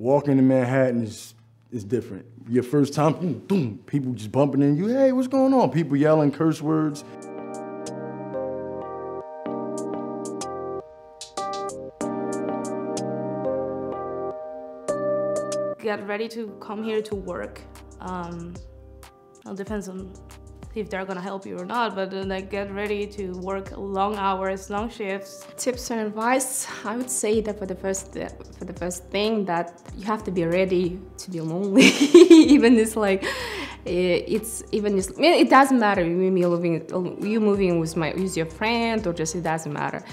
walking in Manhattan is is different. Your first time, boom, boom, people just bumping in you. Hey, what's going on? People yelling curse words. Get ready to come here to work. Um, it depends on if they're gonna help you or not, but uh, like get ready to work long hours, long shifts. Tips and advice, I would say that for the first for the first thing that you have to be ready to be lonely. even it's like it's even it's, it doesn't matter you moving you moving with my with your friend or just it doesn't matter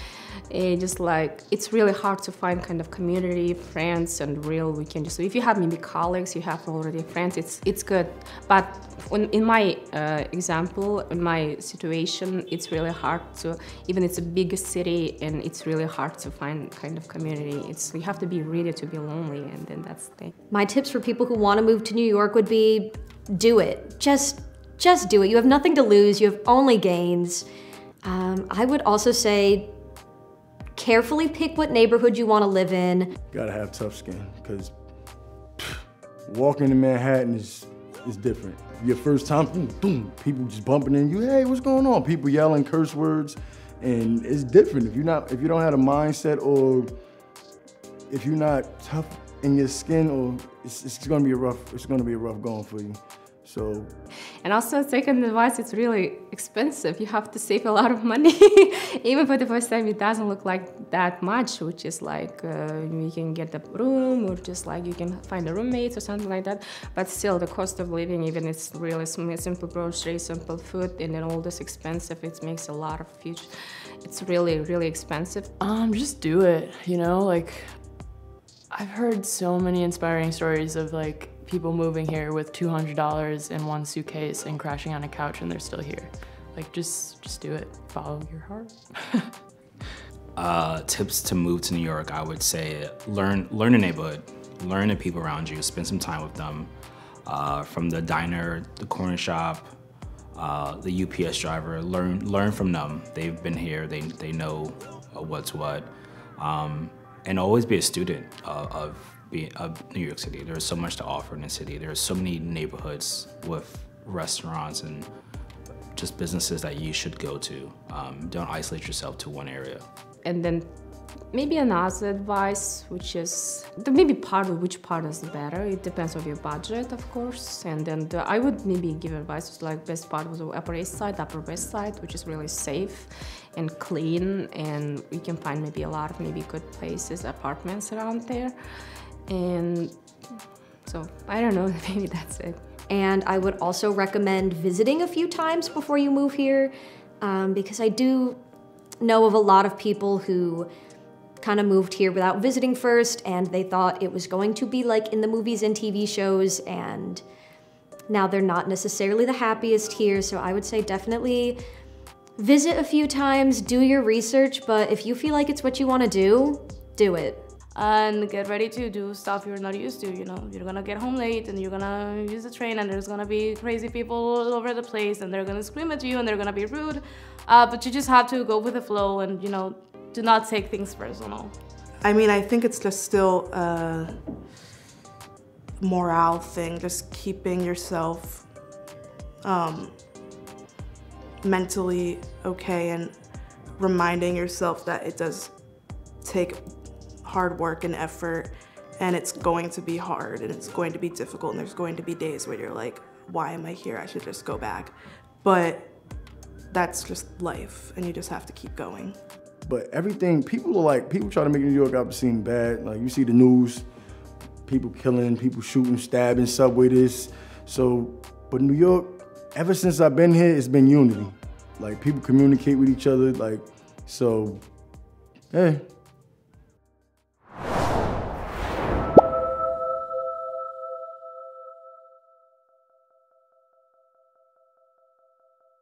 it just like it's really hard to find kind of community friends and real we can just if you have maybe colleagues you have already friends it's it's good. But when, in my uh, example in my situation it's really hard to even it's a big city and it's really hard to find kind of community. It's you have to be ready to be lonely and then that's the thing. My tips for people who want to move to new york would be do it. Just just do it. You have nothing to lose. You have only gains. Um, i would also say carefully pick what neighborhood you want to live in. Gotta have tough skin, because walking in Manhattan is, is different. Your first time, boom, boom, people just bumping in you, hey, what's going on? People yelling curse words, and it's different. If you're not, if you don't have a mindset or if you're not tough in your skin, or it's, it's gonna be a rough, it's gonna be a rough going for you. So, and also second advice, it's really expensive. You have to save a lot of money. Even for the first time, it doesn't look like that much, which is like uh, you can get a room or just like you can find a roommate or something like that. But still, the cost of living, even it's really simple groceries, simple food, and then all this expensive, it makes a lot of future. It's really, really expensive. Um, just do it. You know, like I've heard so many inspiring stories of like people moving here with $200 in one suitcase and crashing on a couch and they're still here. Like just just do it. Follow your heart. uh, tips to move to New York, I would say learn learn the neighborhood, learn the people around you, spend some time with them. Uh, from the diner, the corner shop, uh, the UPS driver, learn learn from them. They've been here, they, they know what's what. Um, and always be a student of, of be, of New York City. There's so much to offer in the city. There's so many neighborhoods with restaurants and just businesses that you should go to. Um, don't isolate yourself to one area. And then maybe another advice, which is maybe part of which part is better. It depends on your budget, of course. And then the, I would maybe give advice like best part was the Upper East Side, Upper West Side, which is really safe and clean, and you can find maybe a lot of maybe good places, apartments around there. And so I don't know, maybe that's it. And I would also recommend visiting a few times before you move here um, because I do know of a lot of people who kind of moved here without visiting first and they thought it was going to be like in the movies and TV shows and now they're not necessarily the happiest here so I would say definitely visit a few times, do your research, but if you feel like it's what you want to do, do it and get ready to do stuff you're not used to. You know, you're gonna get home late and you're gonna use the train and there's gonna be crazy people all over the place and they're gonna scream at you and they're gonna be rude. Uh, but you just have to go with the flow and you know, do not take things personal. I mean, I think it's just still a morale thing, just keeping yourself um, mentally okay and reminding yourself that it does take hard work and effort and it's going to be hard and it's going to be difficult and there's going to be days where you're like, why am I here? I should just go back. But that's just life and you just have to keep going. But everything, people are like, people try to make New York out seem bad. Like you see the news, people killing, people shooting, stabbing, subway this. So, but New York, ever since I've been here, it's been unity. Like people communicate with each other, like, so, hey,